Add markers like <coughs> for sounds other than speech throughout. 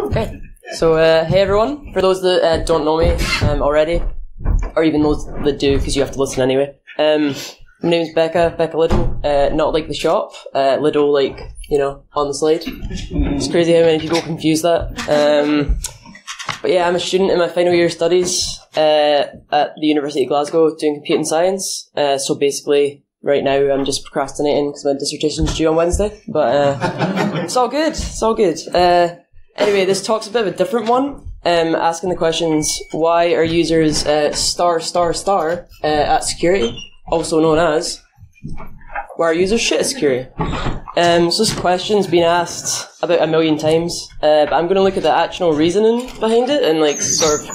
Okay. So, uh, hey everyone. For those that uh, don't know me um, already, or even those that do, because you have to listen anyway. Um, my name's Becca, Becca Liddle. Uh, not like the shop, uh, Liddle like, you know, on the slide. It's crazy how many people confuse that. Um, but yeah, I'm a student in my final year of studies uh, at the University of Glasgow doing computing science. Uh, so basically, right now I'm just procrastinating because my dissertation's due on Wednesday. But uh, it's all good. It's all good. Anyway, this talk's a bit of a different one. Um, asking the questions: Why are users uh, star star star uh, at security, also known as why are users shit at security? Um, so this question's been asked about a million times, uh, but I'm going to look at the actual reasoning behind it and like sort of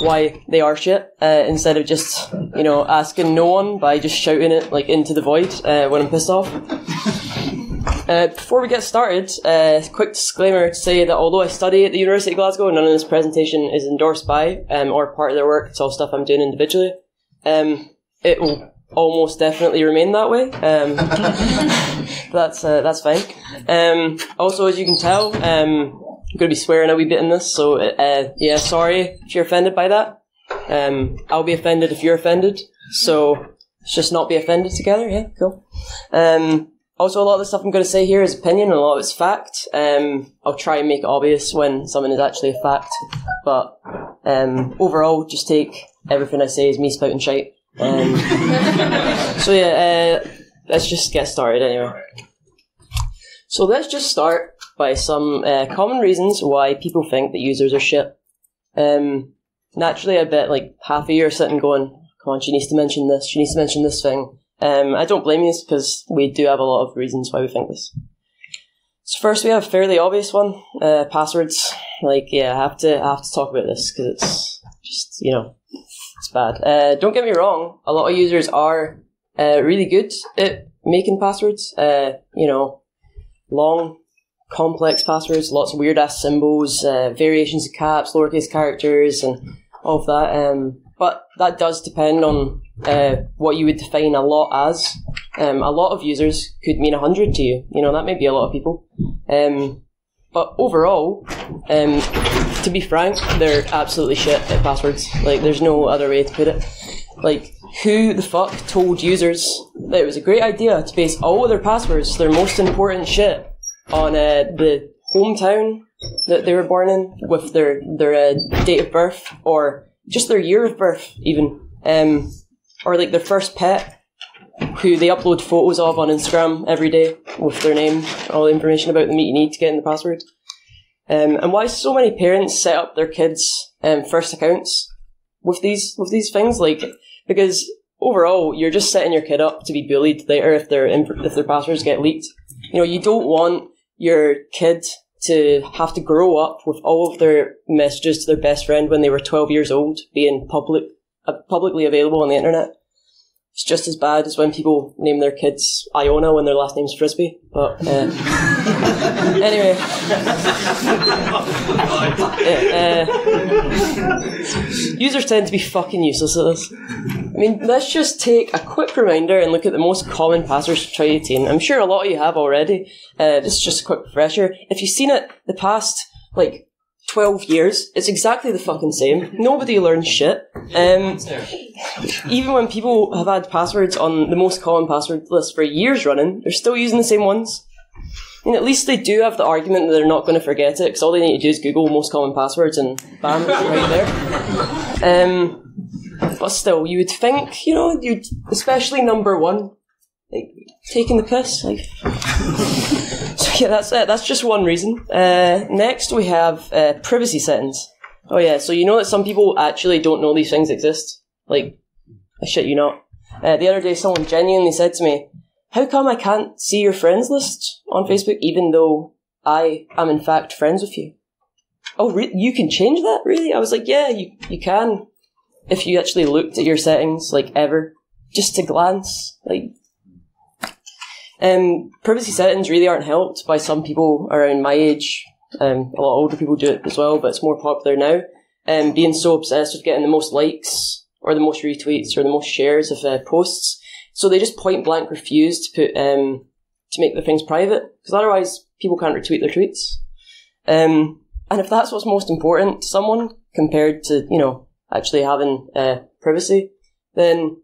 why they are shit uh, instead of just you know asking no one by just shouting it like into the void uh, when I'm pissed off. Uh, before we get started, uh, quick disclaimer to say that although I study at the University of Glasgow, none of this presentation is endorsed by um, or part of their work. It's all stuff I'm doing individually. Um, it will almost definitely remain that way. Um, <laughs> that's uh, that's fine. Um, also, as you can tell, um, I'm going to be swearing a wee bit in this, so uh, yeah, sorry if you're offended by that. Um, I'll be offended if you're offended, so let's just not be offended together. Yeah, cool. Also, a lot of the stuff I'm going to say here is opinion, and a lot of it's fact. Um, I'll try and make it obvious when something is actually a fact, but um, overall, just take everything I say as me spouting shite. Um, <laughs> so yeah, uh, let's just get started anyway. So let's just start by some uh, common reasons why people think that users are shit. Um, naturally, I bet like half a year sitting going, "Come on, she needs to mention this. She needs to mention this thing." Um, I don't blame you because we do have a lot of reasons why we think this. So first, we have a fairly obvious one: uh, passwords. Like, yeah, I have to I have to talk about this because it's just you know it's bad. Uh, don't get me wrong; a lot of users are uh, really good at making passwords. Uh, you know, long, complex passwords, lots of weird ass symbols, uh, variations of caps, lowercase characters, and all of that. Um, but that does depend on uh, what you would define a lot as. Um, a lot of users could mean 100 to you. You know, that may be a lot of people. Um, but overall, um, to be frank, they're absolutely shit at passwords. Like, there's no other way to put it. Like, who the fuck told users that it was a great idea to base all of their passwords, their most important shit, on uh, the hometown that they were born in, with their their uh, date of birth, or just their year of birth, even, um, or like their first pet, who they upload photos of on Instagram every day with their name, all the information about them that you need to get in the password. Um, and why so many parents set up their kids' um, first accounts with these with these things, like because overall you're just setting your kid up to be bullied later if their if their passwords get leaked. You know, you don't want your kid to have to grow up with all of their messages to their best friend when they were 12 years old being public uh, publicly available on the internet. It's just as bad as when people name their kids Iona when their last name's Frisbee. But uh, <laughs> anyway, uh, users tend to be fucking useless at this. I mean, let's just take a quick reminder and look at the most common passwords to try to attain. I'm sure a lot of you have already. Uh, this is just a quick refresher. If you've seen it the past, like, 12 years, it's exactly the fucking same. Nobody learns shit. Um, even when people have had passwords on the most common password list for years running, they're still using the same ones. Mean, at least they do have the argument that they're not going to forget it, because all they need to do is Google most common passwords and bam, it's right there. Um, but still, you would think, you know, you'd, especially number one, like, taking the piss, like. Yeah, that's it. That's just one reason. Uh, next, we have uh, privacy settings. Oh yeah, so you know that some people actually don't know these things exist. Like, I shit you not. Uh, the other day, someone genuinely said to me, "How come I can't see your friends list on Facebook, even though I am in fact friends with you?" Oh, re- you can change that, really? I was like, "Yeah, you you can." If you actually looked at your settings, like ever, just to glance, like um, privacy settings really aren't helped by some people around my age. Um, a lot of older people do it as well, but it's more popular now. Um, being so obsessed with getting the most likes or the most retweets or the most shares of uh, posts, so they just point blank refuse to put um, to make the things private because otherwise people can't retweet their tweets. Um, And if that's what's most important to someone compared to, you know, actually having uh, privacy, then,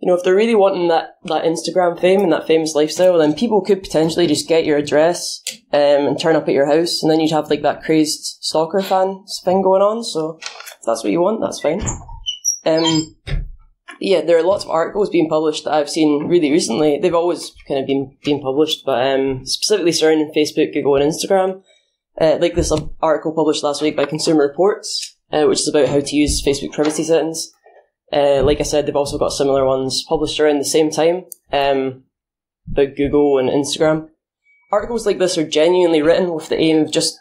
you know, if they're really wanting that, that Instagram fame and that famous lifestyle, then people could potentially just get your address um, and turn up at your house, and then you'd have like that crazed stalker fan thing going on. So if that's what you want, that's fine. Um, yeah, there are lots of articles being published that I've seen really recently. They've always kind of been being published, but um, specifically surrounding Facebook, Google, and Instagram. Uh, like this article published last week by Consumer Reports, uh, which is about how to use Facebook privacy settings. Uh, like I said, they've also got similar ones published around the same time um, Google and Instagram. Articles like this are genuinely written with the aim of just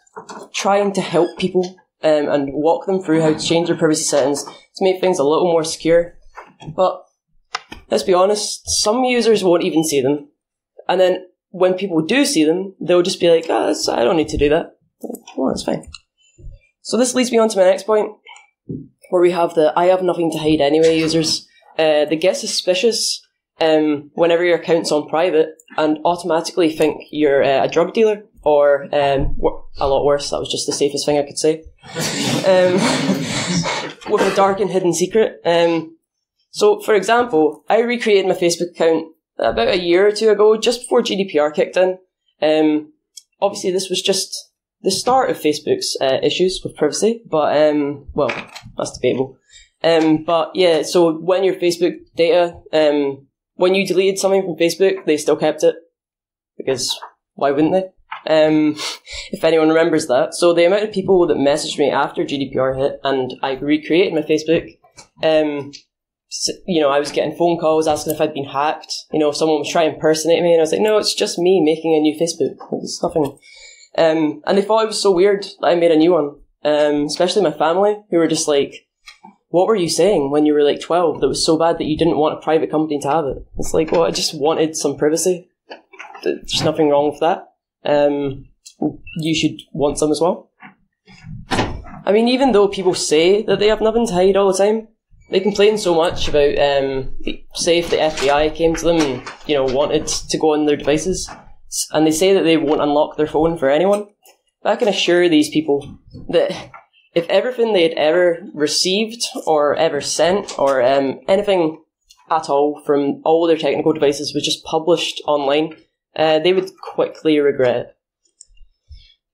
trying to help people um, and walk them through how to change their privacy settings to make things a little more secure but let's be honest, some users won't even see them. And then when people do see them, they'll just be like, oh, I don't need to do that. Well, that's fine. So this leads me on to my next point, where we have the I have nothing to hide anyway users. Uh, they get suspicious um, whenever your account's on private and automatically think you're uh, a drug dealer or um, a lot worse. That was just the safest thing I could say. <laughs> um, with a dark and hidden secret. Um, so, for example, I recreated my Facebook account about a year or two ago, just before GDPR kicked in. Um, obviously, this was just the start of Facebook's uh, issues with privacy, but um, well, that's debatable. Um, but yeah, so when your Facebook data, um, when you deleted something from Facebook, they still kept it because why wouldn't they? Um, <laughs> if anyone remembers that. So the amount of people that messaged me after GDPR hit and I recreated my Facebook, um, you know, I was getting phone calls asking if I'd been hacked. You know, if someone was trying to impersonate me, and I was like, no, it's just me making a new Facebook. It's nothing. Um, and they thought it was so weird that I made a new one. Um, especially my family, who were just like, what were you saying when you were like 12 that was so bad that you didn't want a private company to have it? It's like, well, I just wanted some privacy. There's nothing wrong with that. Um, you should want some as well. I mean, even though people say that they have nothing to hide all the time, they complain so much about, um, say, if the FBI came to them and you know wanted to go on their devices, and they say that they won't unlock their phone for anyone. But I can assure these people that if everything they had ever received or ever sent or um, anything at all from all their technical devices was just published online, uh, they would quickly regret it.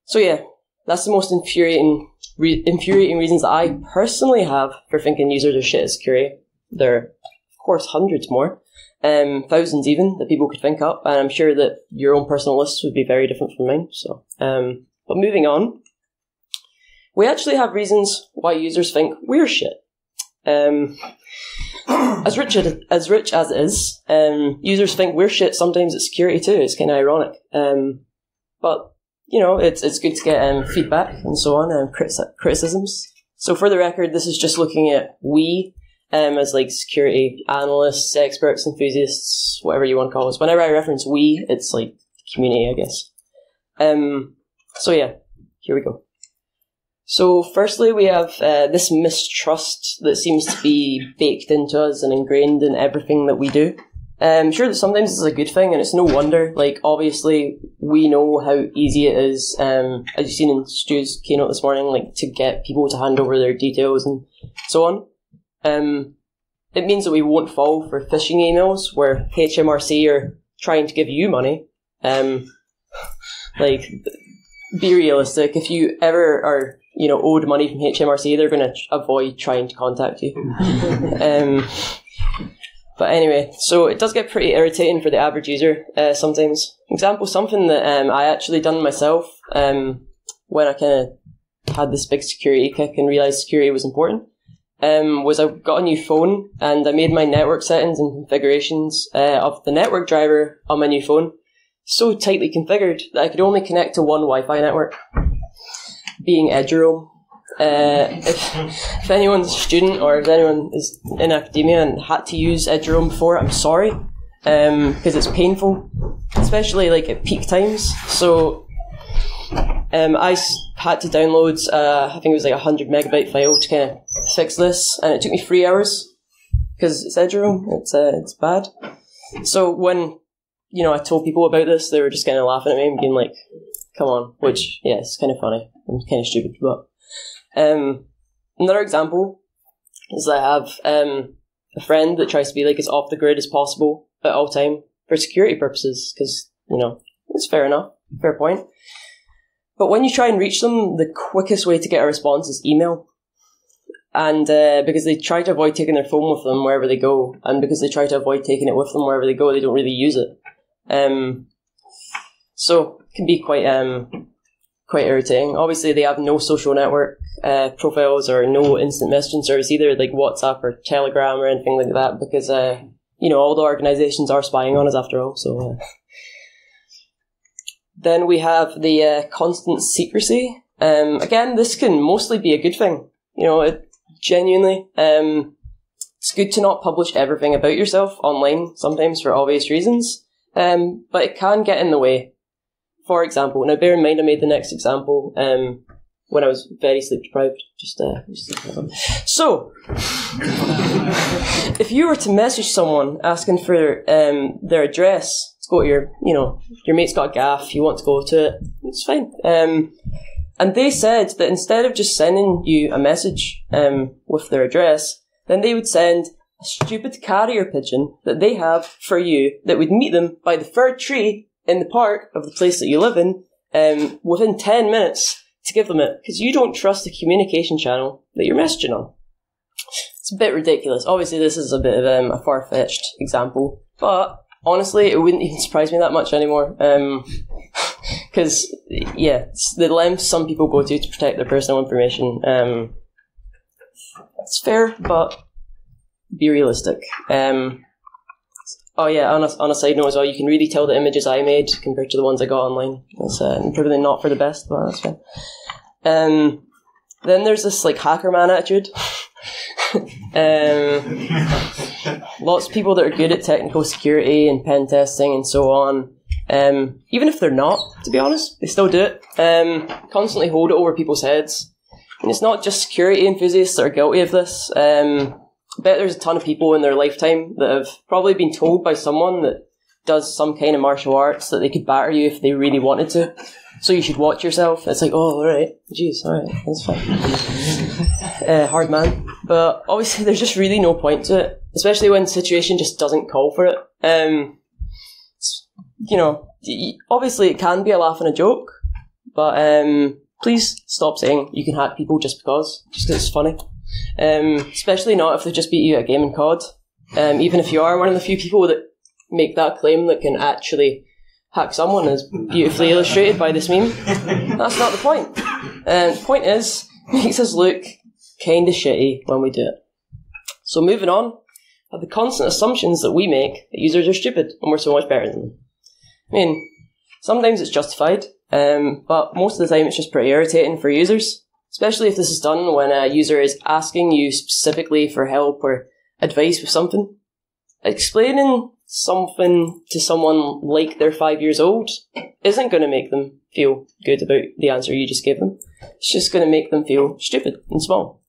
So yeah, that's the most infuriating re- infuriating reasons that I personally have for thinking users are shit at security. There are, of course, hundreds more, um, thousands even, that people could think up, and I'm sure that your own personal lists would be very different from mine. So, um, but moving on, we actually have reasons why users think we're shit. Um, as rich as as rich as it is, um, users think we're shit sometimes at security too. It's kind of ironic. Um, but you know, it's it's good to get um, feedback and so on and criticisms. So for the record, this is just looking at we um, as like security analysts, experts, enthusiasts, whatever you want to call us. Whenever I reference we, it's like community, I guess. Um, so yeah, here we go. So firstly, we have uh, this mistrust that seems to be baked into us and ingrained in everything that we do. Um, I'm sure that sometimes it's a good thing, and it's no wonder. Like, obviously, we know how easy it is, um, as you've seen in Stu's keynote this morning, like, to get people to hand over their details and so on. Um, it means that we won't fall for phishing emails where HMRC are trying to give you money. Um, like, be realistic. If you ever are, you know, owed money from HMRC, they're going to avoid trying to contact you. <laughs> um, but anyway, so it does get pretty irritating for the average user uh, sometimes. Example, something that um, I actually done myself um, when I kind of had this big security kick and realized security was important. Um, was I got a new phone and I made my network settings and configurations uh, of the network driver on my new phone so tightly configured that I could only connect to one Wi-Fi network, being Eduroam. Uh, if, if anyone's a student or if anyone is in academia and had to use Eduroam before, I'm sorry, because um, it's painful, especially like at peak times. So um, I had to download, uh, I think it was like a hundred megabyte file to kind of fix this, and it took me three hours because it's Eduroam. It's uh, it's bad. So when you know I told people about this, they were just kind of laughing at me and being like, come on. Which, yeah, it's kind of funny and kind of stupid. But um, another example is I have um, a friend that tries to be like as off the grid as possible at all time for security purposes, because you know it's fair enough, fair point. But when you try and reach them, the quickest way to get a response is email. And uh, because they try to avoid taking their phone with them wherever they go, and because they try to avoid taking it with them wherever they go, they don't really use it. Um, so it can be quite um, quite irritating. Obviously, they have no social network uh, profiles or no instant messaging service either, like WhatsApp or Telegram or anything like that, because uh, you know all the organizations are spying on us after all. So. Then we have the uh, constant secrecy. Um, again, this can mostly be a good thing. You know, it, genuinely, um, it's good to not publish everything about yourself online sometimes for obvious reasons, um, but it can get in the way. For example, now bear in mind I made the next example um, when I was very sleep deprived. Just, uh, just so, if you were to message someone asking for um, their address go to your, you know, your mate's got a gaff, you want to go to it, it's fine. Um, and they said that instead of just sending you a message um, with their address, then they would send a stupid carrier pigeon that they have for you that would meet them by the third tree in the park of the place that you live in um, within 10 minutes to give them it because you don't trust the communication channel that you're messaging on. It's a bit ridiculous. Obviously, this is a bit of um, a far fetched example, but honestly, it wouldn't even <laughs> surprise me that much anymore. Because, um, <laughs> yeah, the lengths some people go to to protect their personal information. Um, it's fair, but be realistic. Um, oh yeah, on a, on a side note as well, you can really tell the images I made compared to the ones I got online. It's uh, probably not for the best, but that's fine. Um, then there's this like hacker man attitude. <laughs> um, lots of people that are good at technical security and pen testing and so on. Um, even if they're not, to be honest, they still do it. Um, constantly hold it over people's heads. And it's not just security enthusiasts that are guilty of this. Um, I bet there's a ton of people in their lifetime that have probably been told by someone that does some kind of martial arts that they could batter you if they really wanted to. So you should watch yourself. It's like, oh, alright, jeez, alright, that's fine. Uh, hard man. But obviously <laughs> there's just really no point to it especially when the situation just doesn't call for it. Um, you know, obviously it can be a laugh and a joke, but um, please stop saying you can hack people just because, just because it's funny. Um, especially not if they just beat you at gaming COD. Um, even if you are one of the few people that make that claim that can actually hack someone, as beautifully illustrated by this meme. That's not the point. Um, the point is, <laughs> makes us look kind of shitty when we do it. So moving on, are the constant assumptions that we make that users are stupid and we're so much better than them. I mean, sometimes it's justified, um, but most of the time it's just pretty irritating for users, especially if this is done when a user is asking you specifically for help or advice with something. Explaining something to someone like they're five years old isn't going to make them feel good about the answer you just gave them. It's just going to make them feel stupid and small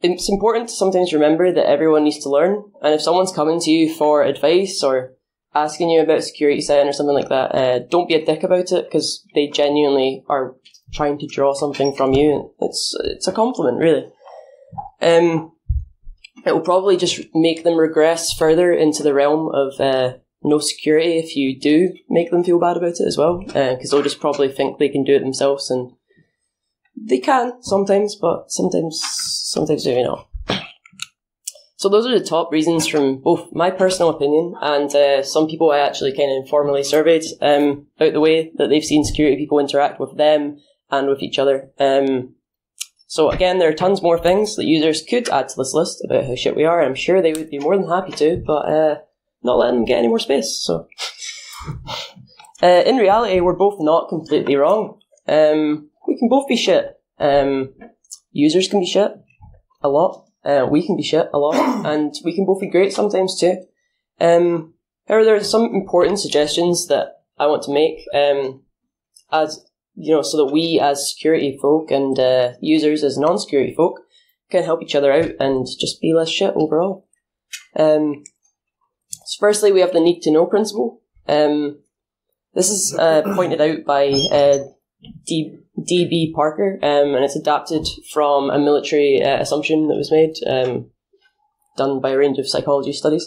it's important to sometimes remember that everyone needs to learn. And if someone's coming to you for advice or asking you about security setting or something like that, uh, don't be a dick about it because they genuinely are trying to draw something from you. It's it's a compliment, really. Um, it will probably just make them regress further into the realm of uh, no security if you do make them feel bad about it as well, because uh, they'll just probably think they can do it themselves and they can sometimes, but sometimes, sometimes maybe not. So those are the top reasons from both my personal opinion and uh, some people I actually kind of informally surveyed um, about the way that they've seen security people interact with them and with each other. Um, so again, there are tons more things that users could add to this list about how shit we are. I'm sure they would be more than happy to, but uh, not letting them get any more space. So, <laughs> uh, in reality, we're both not completely wrong. Um, we can both be shit. Um, users can be shit a lot. Uh, we can be shit a lot, <coughs> and we can both be great sometimes too. Um, however, there are some important suggestions that I want to make, um, as you know, so that we as security folk and uh, users as non-security folk can help each other out and just be less shit overall. Um, so firstly, we have the need to know principle. Um, This is uh, pointed out by uh, D.B. Parker, um, and it's adapted from a military uh, assumption that was made, um, done by a range of psychology studies.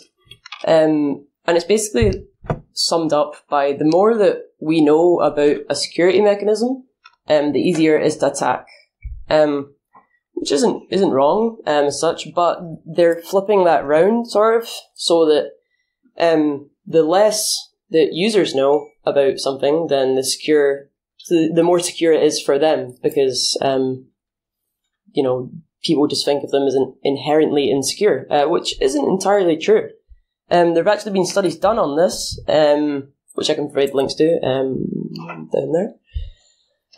Um, and it's basically summed up by the more that we know about a security mechanism, um, the easier it is to attack. Um, which isn't isn't wrong um, as such, but they're flipping that round sort of so that the less that users know about something, then the secure the, the more secure it is for them because um, you know people just think of them as inherently insecure, uh, which isn't entirely true. Um, there have actually been studies done on this, um, which I can provide links to um, down there,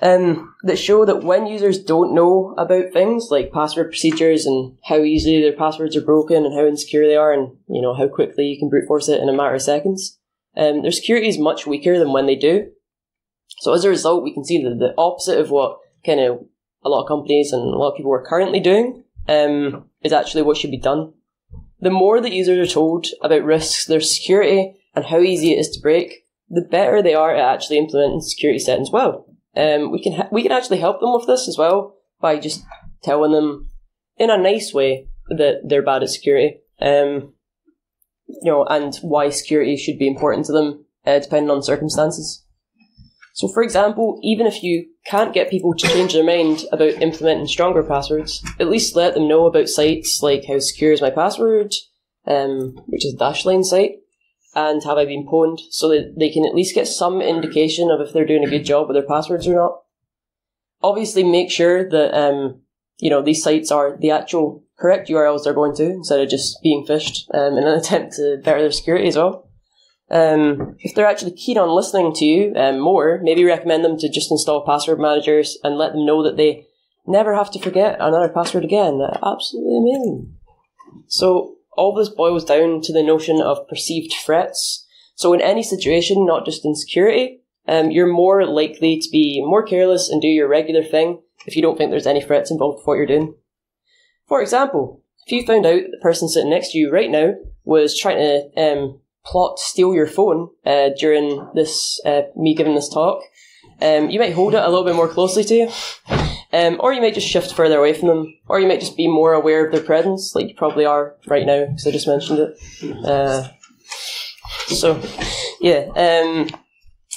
um, that show that when users don't know about things like password procedures and how easily their passwords are broken and how insecure they are, and you know how quickly you can brute force it in a matter of seconds, um, their security is much weaker than when they do. So as a result, we can see that the opposite of what kind of a lot of companies and a lot of people are currently doing um, is actually what should be done. The more that users are told about risks, their security, and how easy it is to break, the better they are at actually implementing security settings well. Um, we can ha- we can actually help them with this as well by just telling them in a nice way that they're bad at security. Um, you know, and why security should be important to them, uh, depending on circumstances. So, for example, even if you can't get people to change their mind about implementing stronger passwords, at least let them know about sites like How Secure is My Password, um, which is a Dashlane site, and Have I Been Pwned, so that they can at least get some indication of if they're doing a good job with their passwords or not. Obviously, make sure that um, you know these sites are the actual correct URLs they're going to instead of just being phished um, in an <laughs> attempt to better their security as well. Um, if they're actually keen on listening to you um, more, maybe recommend them to just install password managers and let them know that they never have to forget another password again. Absolutely amazing. So all this boils down to the notion of perceived threats. So in any situation, not just in security, um, you're more likely to be more careless and do your regular thing if you don't think there's any threats involved with what you're doing. For example, if you found out the person sitting next to you right now was trying to um, plot steal your phone uh, during this uh, me giving this talk, um, you might hold it a little bit more closely to you, um, or you might just shift further away from them, or you might just be more aware of their presence, like you probably are right now because I just mentioned it. Uh, so, yeah, um,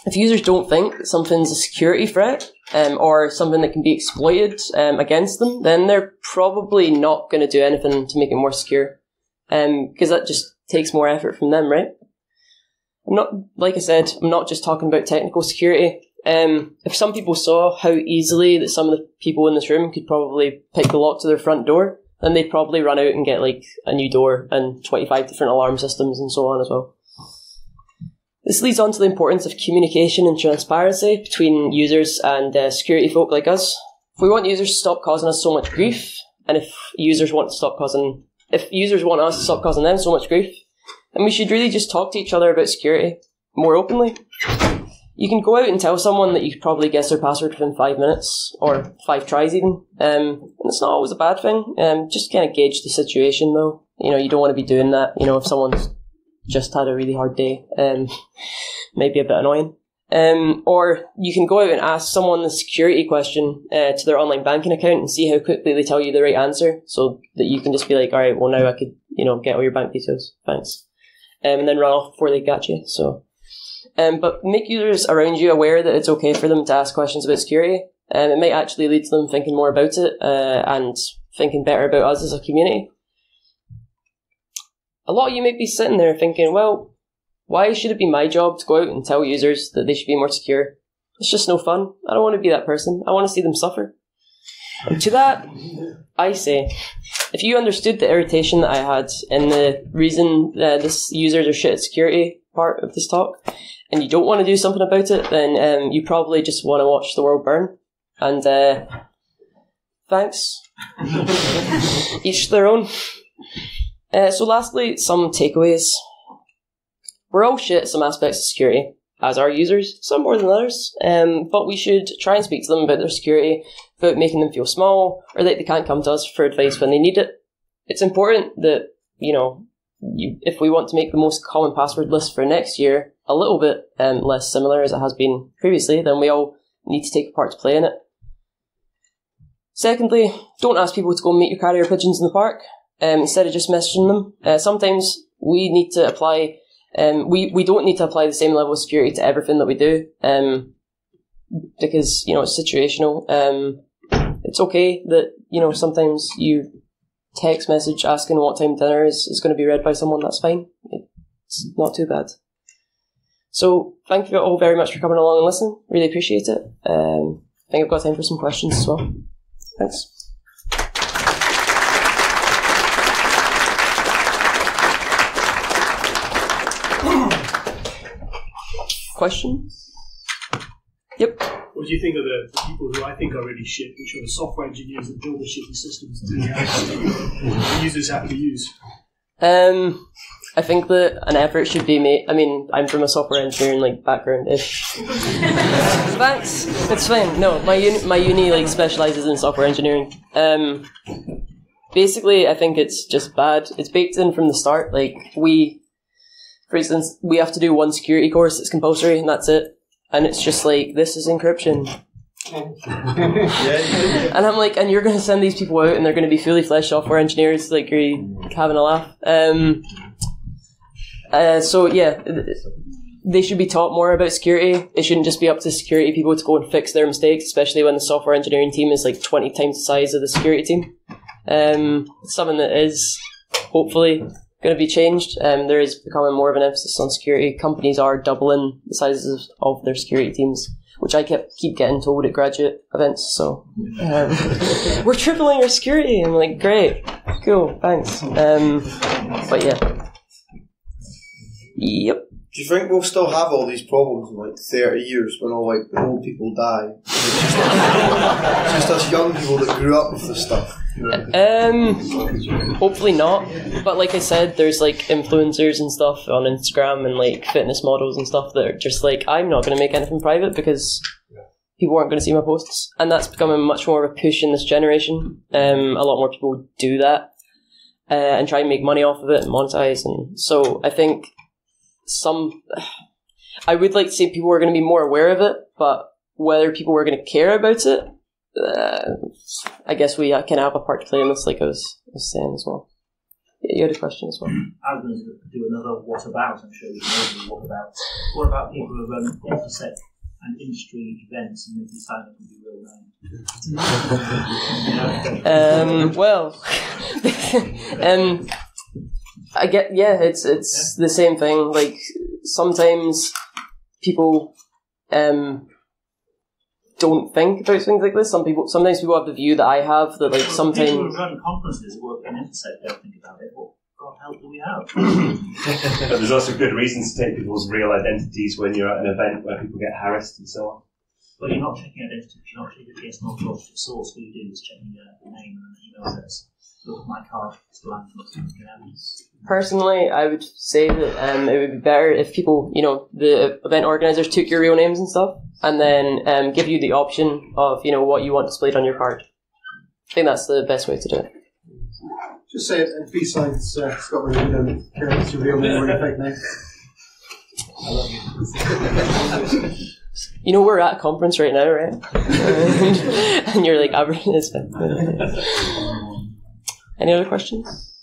if users don't think that something's a security threat um, or something that can be exploited um, against them, then they're probably not going to do anything to make it more secure, because that just takes more effort from them, right? I'm not, like I said, I'm not just talking about technical security. Um, if some people saw how easily that some of the people in this room could probably pick the lock to their front door, then they'd probably run out and get like a new door and 25 different alarm systems and so on as well. This leads on to the importance of communication and transparency between users and uh, security folk like us. If we want users to stop causing us so much grief, and if users want to stop causing, if users want us to stop causing them so much grief, then we should really just talk to each other about security more openly. You can go out and tell someone that you probably guess their password within five minutes or five tries even. Um, and it's not always a bad thing. Um, just kind of gauge the situation though. You know, you don't want to be doing that. You know, if someone's just had a really hard day, um, <laughs> maybe a bit annoying. Um, or you can go out and ask someone the security question uh, to their online banking account and see how quickly they tell you the right answer, so that you can just be like, all right, well now I could, you know, get all your bank details, thanks, um, and then run off before they catch you. So um, but make users around you aware that it's okay for them to ask questions about security. Um, it might actually lead to them thinking more about it uh, and thinking better about us as a community. A lot of you might be sitting there thinking, well, why should it be my job to go out and tell users that they should be more secure? It's just no fun. I don't want to be that person. I want to see them suffer. And to that, I say, if you understood the irritation that I had and the reason that this users are shit at security part of this talk, and you don't want to do something about it, then um, you probably just want to watch the world burn. And uh, thanks. <laughs> Each their own. Uh, so, lastly, some takeaways. We're all shit at some aspects of security, as are users, some more than others, um, but we should try and speak to them about their security without making them feel small or that they can't come to us for advice when they need it. It's important that, you know, you, if we want to make the most common password list for next year, a little bit um, less similar as it has been previously, then we all need to take a part to play in it. Secondly, don't ask people to go meet your carrier pigeons in the park um, instead of just messaging them. Uh, sometimes we need to apply, um, we, we don't need to apply the same level of security to everything that we do um, because, you know, it's situational. Um, it's okay that, you know, sometimes you text message asking what time dinner is, is going to be read by someone, that's fine. It's not too bad. So thank you all very much for coming along and listening. Really appreciate it. Um, I think I've got time for some questions as well. Thanks. Questions? Yep. What do you think of the, the people who I think are really shit, which are the software engineers that build the shitty systems that the users have to use? Um, I think that an effort should be made. I mean, I'm from a software engineering like background. If <laughs> thanks, it's fine. No, my uni, my uni like specializes in software engineering. Um, basically, I think it's just bad. It's baked in from the start. Like we, for instance, we have to do one security course. It's compulsory, and that's it. And it's just like this is encryption. <laughs> and I'm like, and you're going to send these people out, and they're going to be fully fledged software engineers. Like you're having a laugh. Um, uh, so yeah, they should be taught more about security. It shouldn't just be up to security people to go and fix their mistakes, especially when the software engineering team is like 20 times the size of the security team. Um, something that is hopefully going to be changed. Um, there is becoming more of an emphasis on security. Companies are doubling the sizes of their security teams, which I kept keep getting told at graduate events. So um, <laughs> we're tripling our security. I'm like, great, cool, thanks. Um, but yeah. Yep. Do you think we'll still have all these problems in like 30 years when all like old people die? It's just, it's just us young people that grew up with this stuff. Um, hopefully not. But like I said, there's like influencers and stuff on Instagram and like fitness models and stuff that are just like, I'm not going to make anything private because people aren't going to see my posts. And that's becoming much more of a push in this generation. Um, a lot more people do that uh, and try and make money off of it and monetize. And so I think some. <sighs> I would like to say people are going to be more aware of it, but whether people are going to care about it, uh, I guess we uh, can have a part to play in this, like I was, was saying as well. Yeah, you had a question as well. I was going to do another what about. I'm sure you know what about. What about people who run InfoSec and industry events and making sign up and be real um, well, <laughs> um, I get yeah, it's it's the same thing. Like sometimes people um don't think about things like this. Some people sometimes people have the view that I have that like sometimes people who run conferences work in InfoSec don't think about it. What God help do we have? <laughs> but there's also good reasons to take people's real identities when you're at an event where people get harassed and so on. But you're not checking identity. You're not checking the PS not the source. What you do is checking the name and the email address. Look at my card. Personally, I would say that um, it would be better if people, you know, the event organizers took your real names and stuff, and then um, give you the option of, you know, what you want displayed on your card. I think that's the best way to do it. Just say it at B-Sides uh, Scotland, you don't care if it's your real name or your fake name. You know, we're at a conference right now, right? <laughs> and you're like, Aberdeen is <laughs> Any other questions?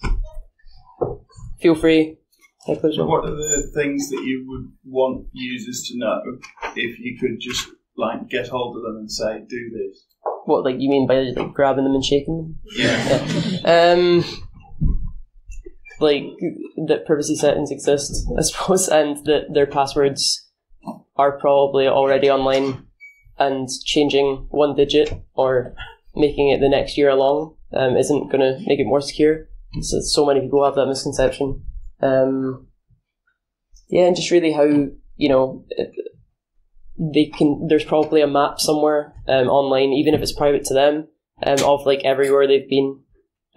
Feel free. What are the things that you would want users to know if you could just like get hold of them and say, "Do this"? What, like you mean by like grabbing them and shaking them? Yeah. yeah. Um, like that privacy settings exist, I suppose, <laughs> and that their passwords are probably already online, and changing one digit or making it the next year along um, isn't going to make it more secure. So, so many people have that misconception. Um, yeah, and just really how you know they can. There's probably a map somewhere um, online, even if it's private to them, um, of like everywhere they've been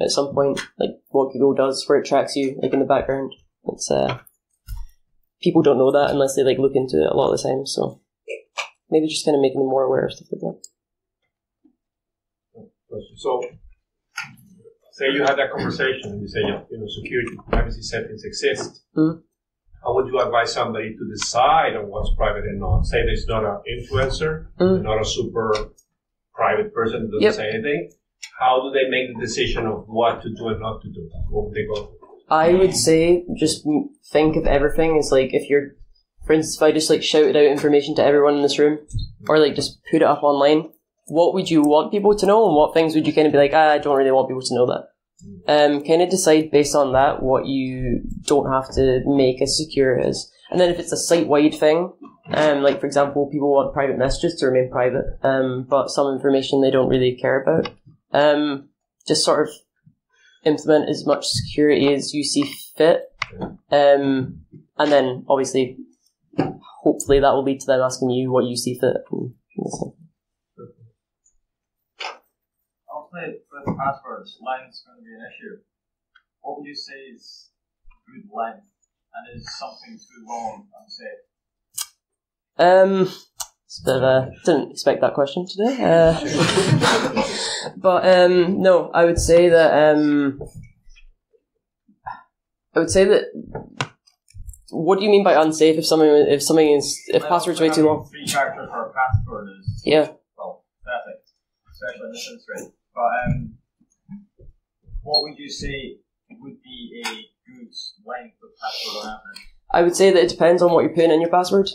at some point, like what Google does, where it tracks you, like in the background. It's uh, people don't know that unless they like look into it a lot of the time. So maybe just kind of making them more aware of stuff like that. So say you had that conversation and you say, you know, security privacy settings exist, mm. how would you advise somebody to decide on what's private and not? Say there's not an influencer, Mm. not a super private person who doesn't Yep. say anything. How do they make the decision of what to do and not to do? What would they go? I would say just think of everything as like if you're, for instance, if I just like shouted out information to everyone in this room, or like just put it up online, what would you want people to know, and what things would you kind of be like, ah, I don't really want people to know that. Um, kind of decide based on that what you don't have to make as secure as, and then if it's a site-wide thing, um, like for example, people want private messages to remain private, um, but some information they don't really care about, um, just sort of implement as much security as you see fit. Um, and then obviously, hopefully that will lead to them asking you what you see fit. And, and so- Obviously, with passwords, length's going to be an issue. What would you say is good length, and is something too long unsafe? Um, it's a bit of a, didn't expect that question today. Uh, <laughs> but um, no, I would say that um, I would say that. What do you mean by unsafe? If something if something is if Well, password's way too long? Three characters for a password is Yeah. well pathetic, especially in this industry. But um, what would you say would be a good length of password on average? I would say that it depends on what you're putting in your password.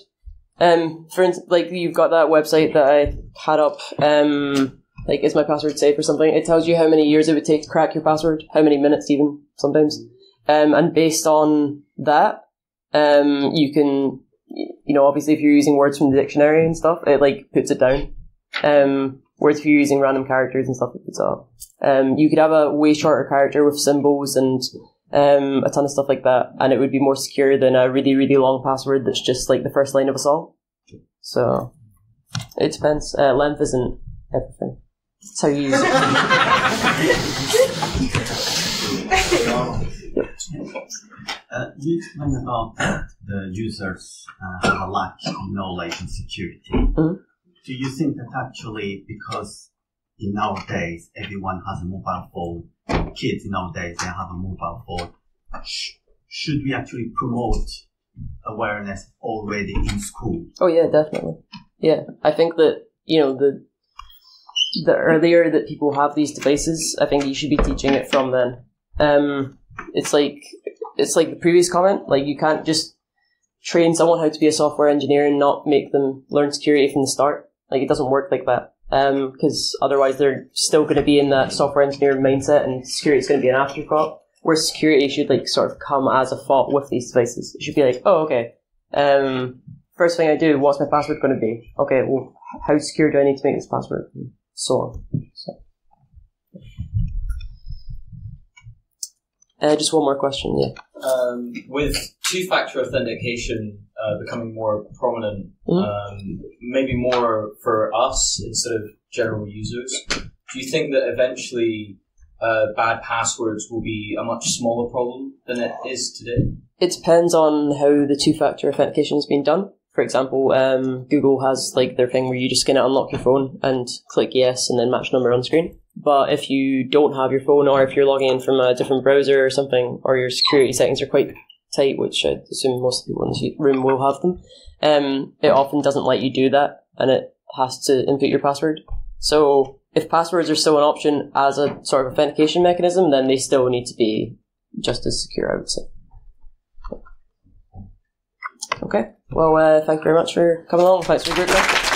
Um, for instance, like you've got that website that I had up, um, like is my password safe or something? It tells you how many years it would take to crack your password, how many minutes even sometimes, um, and based on that, um, you can, you know, obviously if you're using words from the dictionary and stuff, it like puts it down. Um, whereas if you're using random characters and stuff, it up. Um, you could have a way shorter character with symbols and um, a ton of stuff like that, and it would be more secure than a really, really long password that's just like the first line of a song. So it depends. Uh, length isn't everything. It's how you use it. <laughs> Uh, you explained about <coughs> the users uh, have a lack of knowledge and security. Mhm. Do you think that actually, because in nowadays everyone has a mobile phone, kids nowadays they have a mobile phone, sh- should we actually promote awareness already in school? Oh yeah, definitely. Yeah, I think that you know the the earlier that people have these devices, I think you should be teaching it from then. Um, it's like it's like the previous comment. Like you can't just train someone how to be a software engineer and not make them learn security from the start. Like it doesn't work like that. Because otherwise, they're still going to be in that software engineer mindset, and security is going to be an afterthought. Where security should like sort of come as a thought with these devices. It should be like, oh, okay. Um, first thing I do, what's my password going to be? Okay, well, how secure do I need to make this password? So on. So. Uh, just one more question, yeah. Um, with two-factor authentication uh, becoming more prominent, Mhm. um, maybe more for us instead of general users, do you think that eventually uh, bad passwords will be a much smaller problem than it is today? It depends on how the two-factor authentication has been done. For example, um, Google has like their thing where you just gonna unlock your phone and click yes and then match number on screen. But if you don't have your phone or if you're logging in from a different browser or something, or your security settings are quite tight, which I assume most people in this room will have them, um, it often doesn't let you do that and it has to input your password. So if passwords are still an option as a sort of authentication mechanism, then they still need to be just as secure, I would say. Okay. Well, uh, thank you very much for coming along. Thanks for your group.